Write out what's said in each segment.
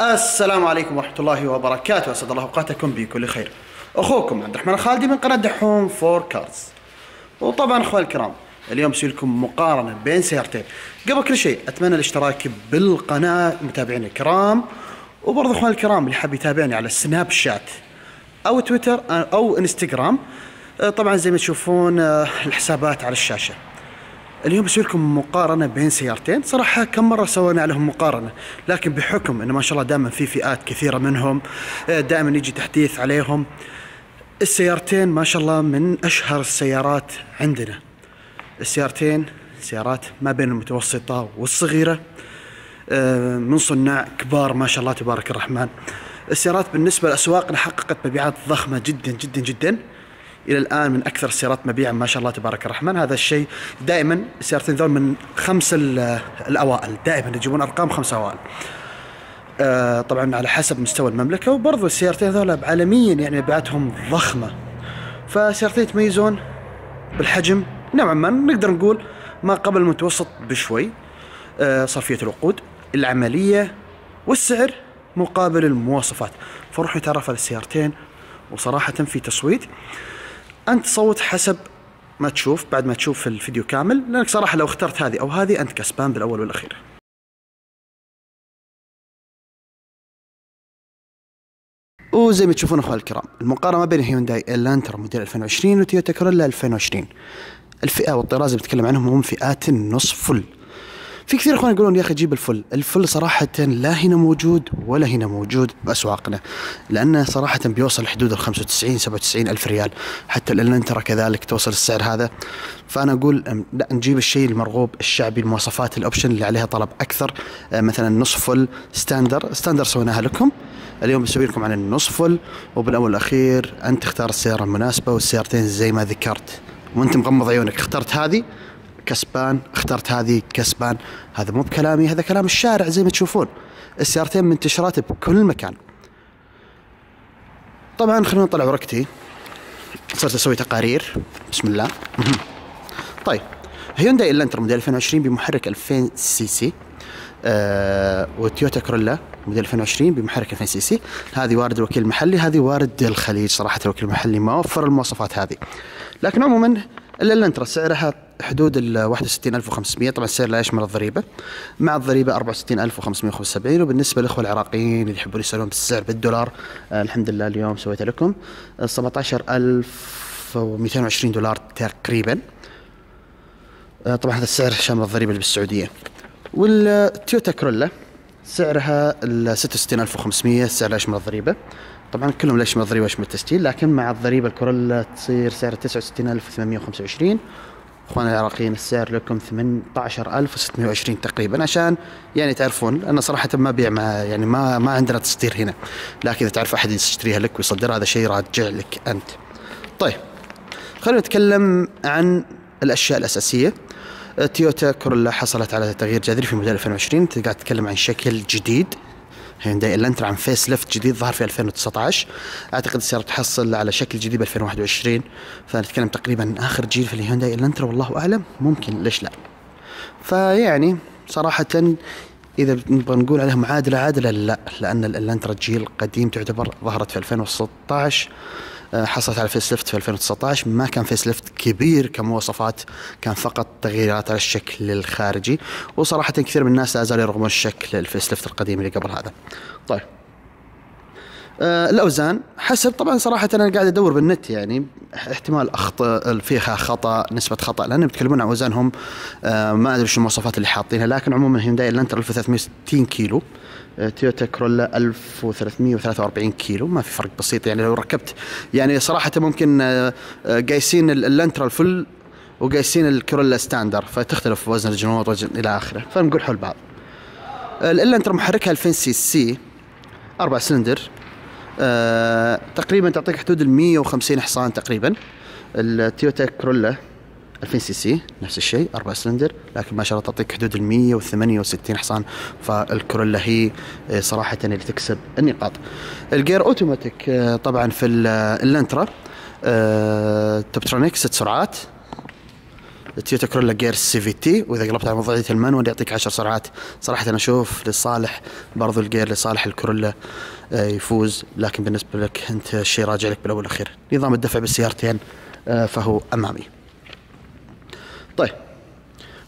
السلام عليكم ورحمة الله وبركاته. أسعد الله أوقاتكم بكل خير. أخوكم عبد الرحمن الخالدي من قناة دحوم for cars. وطبعا أخوان الكرام اليوم بسوي لكم مقارنة بين سيارتين. قبل كل شيء أتمنى الاشتراك بالقناة متابعينا الكرام. وبرضه أخوان الكرام اللي حاب يتابعني على سناب شات أو تويتر أو إنستغرام طبعا زي ما تشوفون الحسابات على الشاشة. اليوم بسوي لكم مقارنة بين سيارتين. صراحة كم مرة سوينا عليهم مقارنة؟ لكن بحكم إنه ما شاء الله دائما في فئات كثيرة منهم دائما يجي تحديث عليهم السيارتين ما شاء الله من أشهر السيارات عندنا. السيارتين سيارات ما بين المتوسطة والصغيرة من صناع كبار ما شاء الله تبارك الرحمن. السيارات بالنسبة لأسواقنا حققت مبيعات ضخمة جدا جدا جدا. إلى الآن من أكثر السيارات مبيعا ما شاء الله تبارك الرحمن. هذا الشيء دائما السيارتين ذول من خمس الأوائل. دائما يجيبون أرقام خمسة أوائل. آه طبعا على حسب مستوى المملكة وبرضو السيارتين ذولا عالميا يعني مبيعاتهم ضخمة. فسيارتين يتميزون بالحجم. نوعا ما نقدر نقول ما قبل المتوسط بشوي. آه صرفية الوقود العملية والسعر مقابل المواصفات. فروح نتعرف على السيارتين وصراحه في تصويت. أنت تصوت حسب ما تشوف بعد ما تشوف الفيديو كامل لأنك صراحة لو اخترت هذه أو هذه أنت كسبان بالأول والأخير. وزي ما تشوفون أخوان الكرام المقارنة بين هيونداي الانترا موديل 2020 وتويوتا كورولا 2020 الفئة والطراز اللي بتكلم عنهم هم فئات النص full في كثير إخوان يقولون يا أخي جيب ال full، ال full صراحة لا هنا موجود ولا هنا موجود بأسواقنا، لأنه صراحة بيوصل حدود ال 95 97 ألف ريال، حتى الانترا كذلك توصل السعر هذا، فأنا أقول لا نجيب الشيء المرغوب الشعبي المواصفات ال option اللي عليها طلب أكثر، مثلا نص full standard، standard سويناها لكم، اليوم بسوي لكم عن النص full. وبالأول والأخير أنت تختار السيارة المناسبة والسيارتين زي ما ذكرت، وأنت مغمض عيونك اخترت هذه. كسبان اخترت هذه كسبان. هذا مو بكلامي هذا كلام الشارع زي ما تشوفون. السيارتين منتشرات بكل مكان. طبعا خلينا نطلع ورقتي صرت أسوي تقارير. بسم الله. طيب. هيونداي إلانترا موديل 2020 بمحرك 2000 سي سي. آه وتويوتا كورولا موديل 2020 بمحرك 2000 سي سي. هذه وارد الوكيل المحلي هذه وارد الخليج صراحة الوكيل المحلي. ما وفر المواصفات هذه. لكن عموما الانترا سعرها حدود ال 61500 طبعا السعر لا يشمل الضريبة. مع الضريبة 64575 وبالنسبة للاخوه العراقيين اللي يحبون يسألون بالسعر بالدولار آه الحمد لله اليوم سويت لكم 17220 دولار تقريبا. آه طبعا هذا السعر شامل الضريبة اللي بالسعودية. والتويوتا كرولا سعرها ال 66500 السعر لا يشمل الضريبة. طبعا كلهم لا يشمل الضريبه ويشمل التسجيل لكن مع الضريبة الكورولا تصير سعر 69825 اخواننا العراقيين السعر لكم 18620 تقريبا عشان يعني تعرفون أنا صراحة ما أبيع مع يعني ما ما عندنا تصدير هنا لكن إذا تعرف أحد يشتريها لك ويصدرها هذا شيء راجع لك أنت. طيب خلينا نتكلم عن الأشياء الأساسية. تويوتا كورولا حصلت على تغيير جذري في موديل 2020 انت قاعد تتكلم عن شكل جديد هيونداي الانترا عن facelift جديد ظهر في 2019 أعتقد السياره تحصل على شكل جديد ب 2021 فنتكلم تقريبا آخر جيل في الهيونداي الانترا والله أعلم. ممكن ليش لا؟ فيعني صراحة إذا نبغى نقول عليها معادله عادلة لا لأن الانترا جيل قديم تعتبر ظهرت في 2016 حصلت على facelift في 2019 ما كان facelift كبير كمواصفات كان فقط تغييرات على الشكل الخارجي. وصراحة كثير من الناس لا زالوا يرغبون الشكل ال facelift القديم اللي قبل هذا. طيب. آه الاوزان حسب طبعا صراحة أنا قاعد أدور بالنت يعني احتمال اخطاء فيها خطأ نسبة خطأ لأن بيتكلمون عن اوزانهم آه ما أدري شو المواصفات اللي حاطينها لكن عموما هيونداي الانترا 1360 كيلو. تويوتا كورولا 1343 كيلو. ما في فرق بسيط يعني لو ركبت يعني صراحة ممكن قايسين الانترا ال full وقايسين الكورولا standard فتختلف وزن الجنوط وزن إلى آخره. فنقول حول بعض. الانترا محركها 2000 CC أربع سلندر. أه تقريبا تعطيك حدود ال 150 حصان تقريبا. التويوتا كرولا 2000 CC نفس الشيء أربع سلندر لكن ما شاء الله تعطيك حدود ال 168 حصان. فالكورولا هي صراحة اللي تكسب النقاط. الجير أوتوماتيك طبعا في الأنترا tiptronic ست سرعات التويوتا كرولا جير CVT وإذا قلبت على وضعيه ال manual يعطيك 10 سرعات. صراحة أنا أشوف لصالح برضو الجير لصالح الكرولا آه، يفوز. لكن بالنسبة لك أنت الشيء راجع لك بالأول والأخير؟ نظام الدفع بالسيارتين آه، فهو أمامي. طيب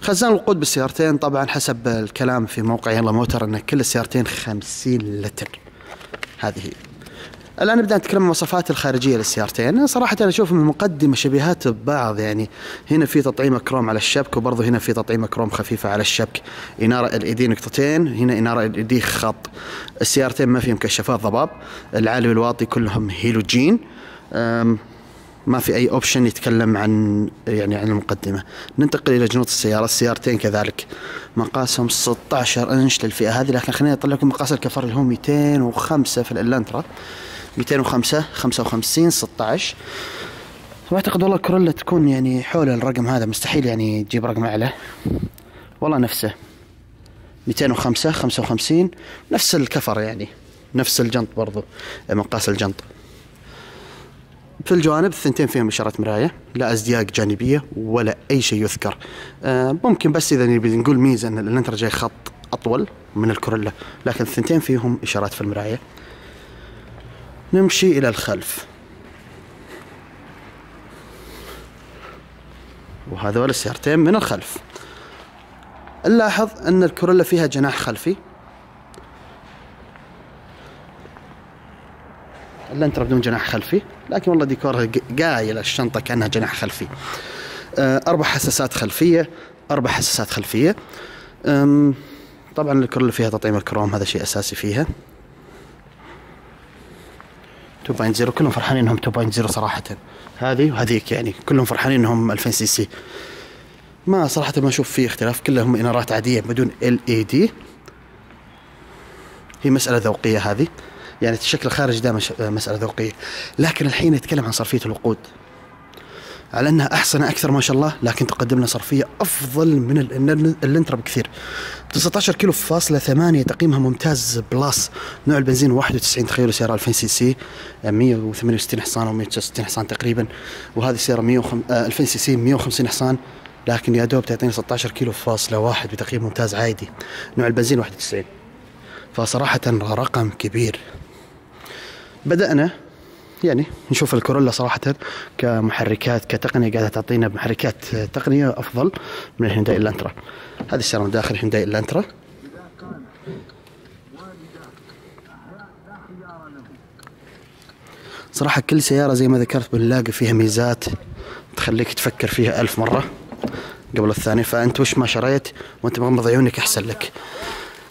خزان الوقود بالسيارتين. طبعا حسب الكلام في موقع يلا موتر أن كل السيارتين 50 لتر. هذه الآن نبدأ نتكلم عن المواصفات الخارجية للسيارتين. صراحة أنا أشوف من المقدمه شبيهات ببعض. يعني هنا في تطعيمه كروم على الشبك وبرضه هنا في تطعيمه كروم خفيفة على الشبك. إنارة LED نقطتين هنا إنارة LED خط. السيارتين ما فيهم كشافات ضباب. العالي والواطي كلهم هيلوجين. ما في أي option يتكلم عن يعني عن المقدمة. ننتقل إلى جنوط السيارة. السيارتين كذلك. مقاسهم 16 إنش للفئة هذه لكن خليني أطلع لكم مقاس الكفر اللي هو 205 في الألانترا. 205 55 16 واعتقد والله الكورولا تكون يعني حول الرقم هذا مستحيل يعني تجيب رقم أعلى. والله نفسه. 205 55 نفس الكفر يعني. نفس الجنط برضو. مقاس الجنط. في الجوانب الثنتين فيهم إشارة مراية. لا أزدياق جانبية ولا أي شيء يذكر. آه ممكن بس إذا نبي نقول ميزة أن الانترا جاي خط أطول من الكورولا لكن الثنتين فيهم إشارات في المراية. نمشي إلى الخلف. وهذول السيارتين من الخلف. نلاحظ أن الكورولا فيها جناح خلفي. الانترا بدون جناح خلفي لكن والله ديكورها قايل الشنطة كأنها جناح خلفي. آه، أربع حساسات خلفية أربع حساسات خلفية. طبعا الكورولا فيها تطعيم الكروم هذا شيء أساسي فيها. 2.0 كلهم فرحانين إنهم 2.0 صراحة. هذه وهذيك يعني كلهم فرحانين إنهم 2000 CC. ما صراحة ما أشوف فيه اختلاف كلهم انارات عادية بدون LED هي مسألة ذوقية هذه. يعني الشكل الخارجي دائما مسألة ذوقية. لكن الحين نتكلم عن صرفية الوقود. على أنها أحصن أكثر ما شاء الله لكن تقدم لنا صرفية أفضل من الانترا بكثير. 19 كيلو فاصلة ثمانية تقييمها ممتاز plus نوع البنزين 91 تخيلوا سيارة 2000 CC 168 حصان أو 169 حصان تقريبا. وهذه سيارة 2000 CC 150 حصان. لكن يا دوب تعطيني 16 كيلو فاصلة واحد بتقييم ممتاز عادي. نوع البنزين 91 فصراحة رقم كبير. بدأنا يعني نشوف الكورولا صراحة كمحركات كتقنية قاعدة تعطينا محركات تقنية أفضل من الهنداي الأنترا. هذه السيارة من داخل الهنداي الأنترا. صراحة كل سيارة زي ما ذكرت بنلاقي فيها ميزات تخليك تفكر فيها ألف مرة قبل الثاني فأنت وش ما شريت وأنت مغمض عيونك أحسن لك.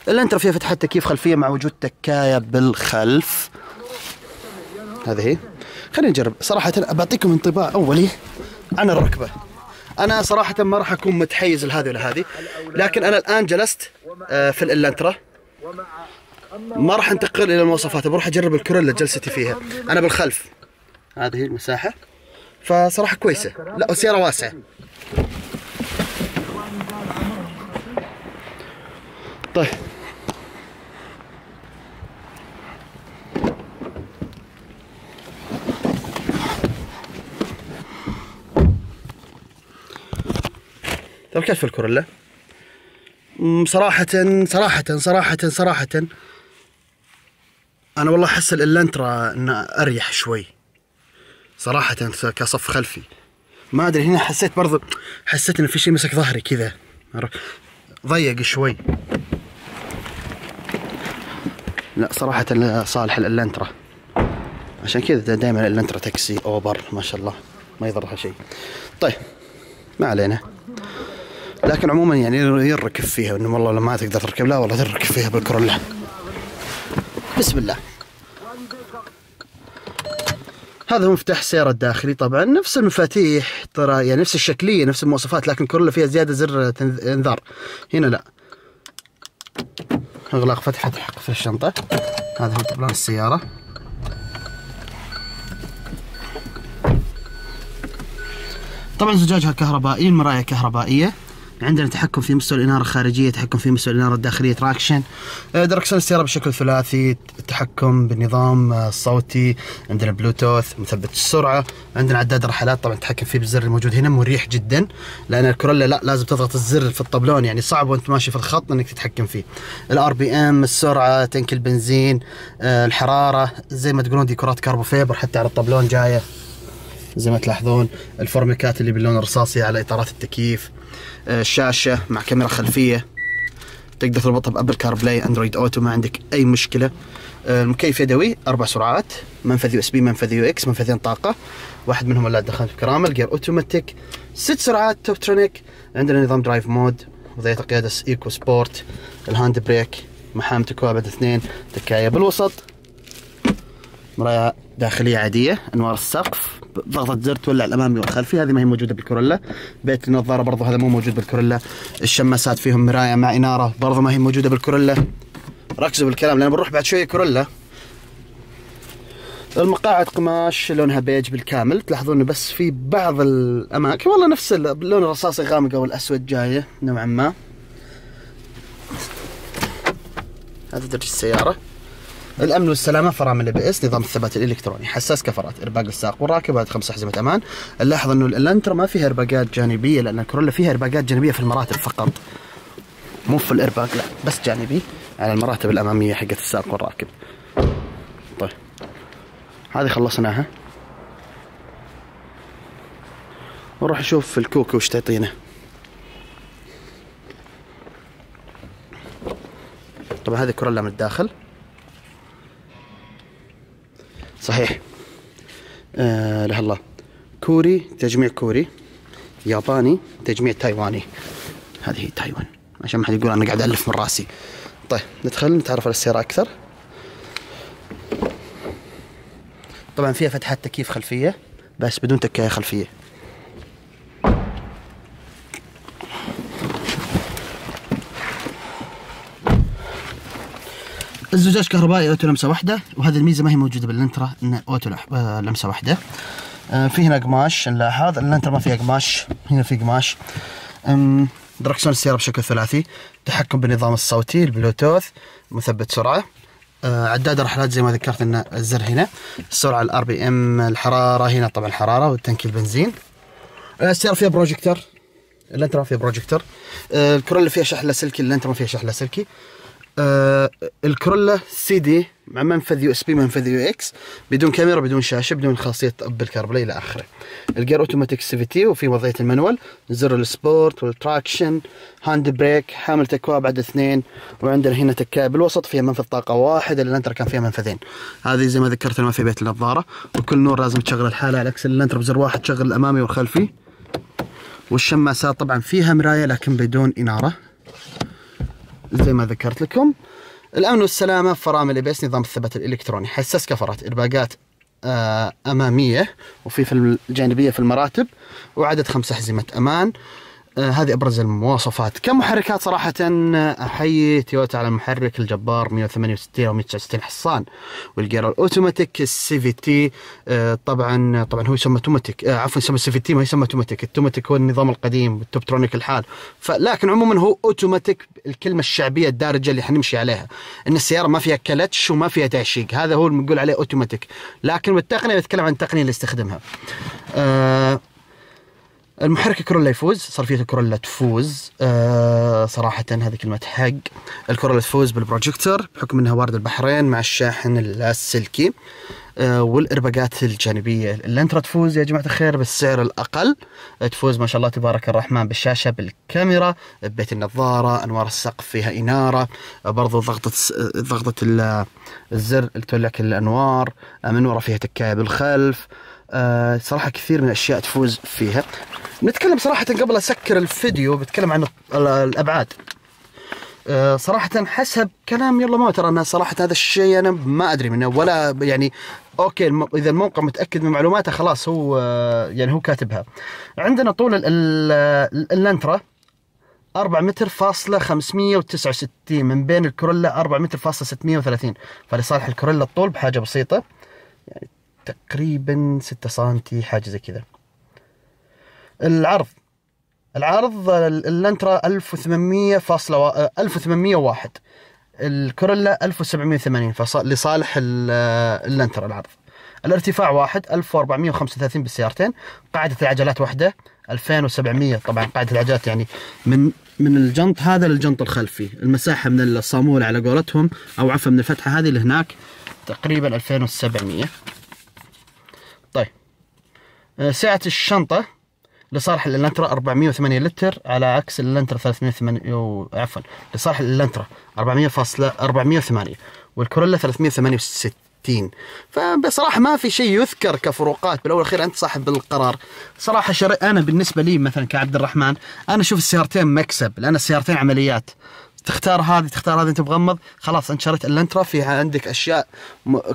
الأنترا فيها فتحة تكييف خلفية مع وجود تكاية بالخلف. هذه. هي خلينا نجرب. صراحة بعطيكم انطباع أولي عن الركبة. أنا صراحة ما راح أكون متحيز لهذه ولا هذه لكن أنا الآن جلست آه، في الإلانترا. ما راح أنتقل إلى المواصفات بروح أجرب الكورولا جلستي فيها. أنا بالخلف. هذه المساحة فصراحة كويسة. لا وسيارة واسعة. طيب. طيب كيف الكورولا؟ صراحة صراحة صراحة صراحة. أنا والله أحس الإلانترا إنه أريح شوي. صراحة كصف خلفي. ما أدري هنا حسيت برضو حسيت إنه في شيء مسك ظهري كذا. ضيق شوي. لا صراحة صالح الإلانترا عشان كذا دائما الإلانترا تاكسي أوبر ما شاء الله. ما يضرها شيء طيب ما علينا. لكن عموما يعني يركب فيها. إنه والله ما تقدر تركب لا والله تركب فيها بالكورولا بسم الله. هذا مفتاح السيارة الداخلي. طبعا نفس المفاتيح ترى يعني نفس الشكلية نفس المواصفات لكن كورولا فيها زيادة زر انذار هنا لا. إغلاق فتحة في الشنطة. هذا هو طبلان السيارة. طبعا زجاجها كهربائي المراية كهربائية. عندنا تحكم في مستوى الإنارة الخارجية تحكم في مستوى الإنارة الداخلية traction. آه، دركسون السيارة بشكل ثلاثي التحكم بالنظام آه، الصوتي عندنا بلوتوث مثبت السرعة عندنا عداد رحلات طبعا تحكم فيه بالزر الموجود هنا مريح جدا لأن الكورولا لا لازم تضغط الزر في الطبلون يعني صعب وأنت ماشي في الخط إنك تتحكم فيه. ال RPM السرعة تنك البنزين آه، الحرارة زي ما تقولون ديكورات carbon fiber حتى على الطبلون جاية زي ما تلاحظون الفورميكات اللي باللون الرصاصي على إطارات التكييف. الشاشة مع كاميرا خلفية. تقدر تربطها ب Apple CarPlay Android Auto ما عندك أي مشكلة. المكيف يدوي أربع سرعات منفذ USB منفذ AUX منفذين طاقة. واحد منهم ولاعة دخلت بكرامل جير اوتوماتيك ست سرعات tiptronic عندنا نظام drive mode وضعية قيادة eco sport ال hand brake محام تكوابد اثنين تكاية بالوسط. مرايا داخلية عادية أنوار السقف ضغطة زر تولع الأمامي والخلفي هذه ما هي موجودة بالكورولا بيت النظارة برضو هذا مو موجود بالكورولا الشماسات فيهم مراية مع إنارة برضو ما هي موجودة بالكورولا ركزوا بالكلام لأن بنروح بعد شوية كورولا المقاعد قماش لونها بيج بالكامل. تلاحظون بس في بعض الأماكن والله نفس اللون الرصاصي غامق أو الأسود جاية نوعا ما. هذا درج السيارة. الأمن والسلامة فرامل ABS نظام الثبات الإلكتروني. حساس كفرات إرباق الساق والراكب بعدد خمس احزمه أمان. نلاحظ أنه الانترا ما فيها إرباقات جانبية لكن الكورولا فيها إرباقات جانبية في المراتب فقط. مو في الإرباق لا بس جانبي على المراتب الأمامية حقت السائق والراكب. طيب. هذه خلصناها. ونروح نشوف الكوكو وش تعطينا. طبعا هذه كورولا من الداخل. صحيح. آه له الله. كوري تجميع كوري. ياباني تجميع تايواني. هذه هي تايوان. عشان ما حد يقول أنا قاعد ألف من رأسي. طيب ندخل نتعرف على السيارة أكثر. طبعا فيها فتحات تكييف خلفية بس بدون تكايه خلفية. الزجاج كهربائي auto لمسة واحدة. وهذه الميزة ما هي موجودة باللنترا انه auto آه، لمسة واحدة. آه، في هنا قماش. نلاحظ اللنترا ما فيها قماش. هنا في قماش. دركسون السيارة بشكل ثلاثي. تحكم بالنظام الصوتي البلوتوث مثبت سرعة. آه، عداد رحلات زي ما ذكرت إن الزر هنا. السرعه ال RPM الحرارة هنا طبعا الحراره والتنك البنزين. السيارة فيها بروجيكتور اللنترا فيها بروجيكتور الكرولا فيها شحن لاسلكي اللنترا ما فيها شحن لاسلكي. آه الكرولا سي دي مع منفذ USB منفذ AUX بدون كاميرا بدون شاشة بدون خاصية Apple CarPlay إلى آخره. الجير أوتوماتيك CVT وفي وضعية ال manual زر ال sport وال traction hand brake حاملة أكواب بعدد اثنين وعندنا هنا تكايه بالوسط فيها منفذ طاقة واحد الانترا كان فيها منفذين. هذه زي ما ذكرت ما في بيت النظارة وكل نور لازم تشغل لحاله على عكس الانترا بزر واحد تشغل الأمامي والخلفي. والشماسات طبعا فيها مراية لكن بدون إنارة. زي ما ذكرت لكم. الأمن والسلامة فرامل ABS نظام الثبات الإلكتروني. حساس كفرات إرباقات آه، أمامية وفي في الجانبية في المراتب وعدد خمس أحزمة أمان. آه هذه أبرز المواصفات. كمحركات صراحة أحيي تويوتا على المحرك الجبار 168 أو 169 حصان والجير الأوتوماتيك ال CVT آه طبعا طبعا هو يسمى أوتوماتيك آه عفوا يسمى ال CVT ما يسمى أوتوماتيك. الأوتوماتيك هو النظام القديم ال tiptronic الحال. فلكن عموما هو أوتوماتيك الكلمة الشعبية الدارجة اللي حنمشي عليها. إن السيارة ما فيها كلتش وما فيها تعشيق. هذا هو اللي بنقول عليه أوتوماتيك. لكن بالتقنية نتكلم عن التقنية اللي استخدمها. آه المحرك كورولا يفوز صرفية الكورولا تفوز. آه صراحة هذه كلمة حق. الكورولا تفوز بالبروجيكتور بحكم إنها وارد البحرين مع الشاحن اللاسلكي آه والإرباقات الجانبية. الانترا تفوز يا جماعة الخير بالسعر الأقل. تفوز ما شاء الله تبارك الرحمن بالشاشة بالكاميرا ببيت النظارة أنوار السقف فيها إنارة برضو ضغطة ضغطة الزر اللي تولك الأنوار من ورا فيها تكاية بالخلف. آه صراحة كثير من الأشياء تفوز فيها. نتكلم صراحة قبل أسكر الفيديو بتكلم عن الأبعاد. آه صراحة حسب كلام يلا ما ترى أنا صراحة هذا الشيء أنا ما أدري منه ولا يعني أوكي. إذا الموقع متأكد من معلوماته خلاص هو آه يعني هو كاتبها. عندنا طول اللانترا 4 متر فاصلة 569 من بين الكورولا 4 متر فاصلة 630 فلصالح الكورولا الطول بحاجة بسيطة يعني تقريبا 6 سنتي حاجة زي كذا. العرض. العرض الانترا 1800 فاصلة 1801 الكورولا 1780 لصالح الانترا العرض. الارتفاع واحد 1435 بالسيارتين. قاعدة العجلات واحدة 2700 طبعا قاعدة العجلات يعني من من الجنط هذا للجنط الخلفي. المساحة من الصامولة على قولتهم أو عفوا من الفتحة هذه اللي هناك تقريبا 2700 طيب. آه، سعة الشنطة. لصالح الأنترا 408 لتر على عكس الأنترا 308 عفوا لصالح الأنترا 400 فاصلة 408 والكورولا 368 60 فبصراحة ما في شيء يذكر كفروقات بالأول والأخير انت صاحب القرار. صراحة شر... أنا بالنسبة لي مثلا كعبد الرحمن أنا أشوف السيارتين مكسب لأن السيارتين عمليات. تختار هذه تختار هذه أنت مغمض. خلاص أنت شريت الأنترا فيها عندك أشياء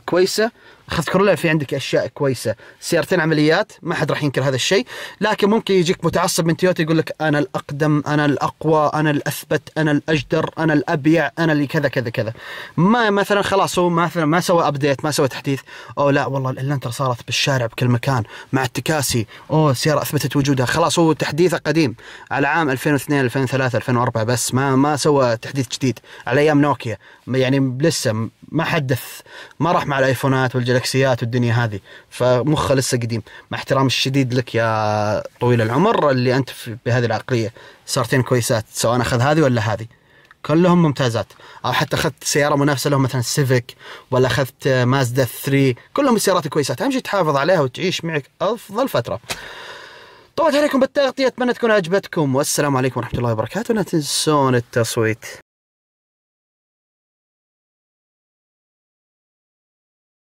كويسة. أخذت كورولا في عندك أشياء كويسة. سيارتين عمليات ما حد راح ينكر هذا الشيء. لكن ممكن يجيك متعصب من تويوتا يقول لك أنا الأقدم أنا الأقوى أنا الأثبت أنا الأجدر أنا الأبيع أنا اللي كذا كذا كذا. ما مثلا خلاص هو مثلا ما سوى update ما سوى تحديث. أو لا والله الانترا صارت بالشارع بكل مكان مع التكاسي. أوه السيارة أثبتت وجودها. خلاص هو تحديثه قديم. على عام 2002 2003 2004 بس ما ما سوى تحديث جديد على أيام نوكيا. يعني لسه ما حدث ما راح مع الآيفونات والجلاكسيات والدنيا هذه. فمخه لسه قديم. مع احترامي الشديد لك يا طويل العمر اللي أنت بهذه العقلية. صارتين كويسات سواء أخذ هذه ولا هذه. كلهم ممتازات. أو حتى أخذت سيارة منافسة لهم مثلا سيفيك ولا أخذت مازدا 3 كلهم سيارات كويسات. أهم شيء تحافظ عليها وتعيش معك أفضل فترة. طولت عليكم بالتغطية أتمنى تكون عجبتكم والسلام عليكم ورحمة الله وبركاته. لا تنسون التصويت.